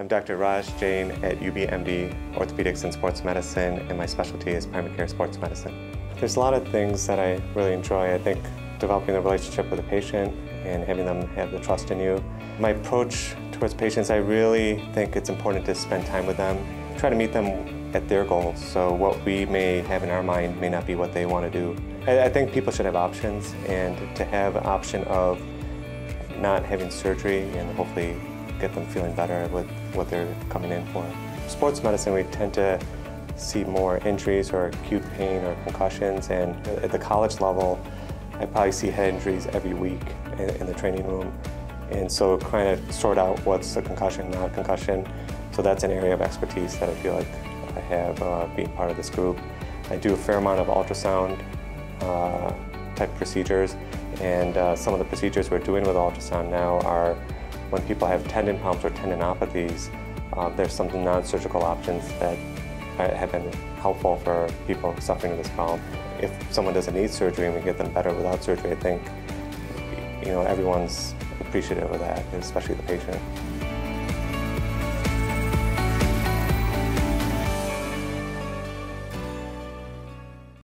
I'm Dr. Raj Jain at UBMD Orthopedics and Sports Medicine, and my specialty is primary care sports medicine. There's a lot of things that I really enjoy. I think developing a relationship with a patient and having them have the trust in you. My approach towards patients, I really think it's important to spend time with them, try to meet them at their goals. So what we may have in our mind may not be what they want to do. I, I think people should have options, and to have an option of not having surgery and hopefully get them feeling better with what they're coming in for. Sports medicine, we tend to see more injuries or acute pain or concussions, and at the college level, I probably see head injuries every week in, in the training room. And so kind of sort out what's a concussion, not a concussion. So that's an area of expertise that I feel like I have uh, being part of this group. I do a fair amount of ultrasound uh, type procedures, and uh, some of the procedures we're doing with ultrasound now are when people have tendon pumps or tendinopathies, uh, there's some non-surgical options that have been helpful for people suffering with this problem. If someone doesn't need surgery and we get them better without surgery, I think you know everyone's appreciative of that, especially the patient.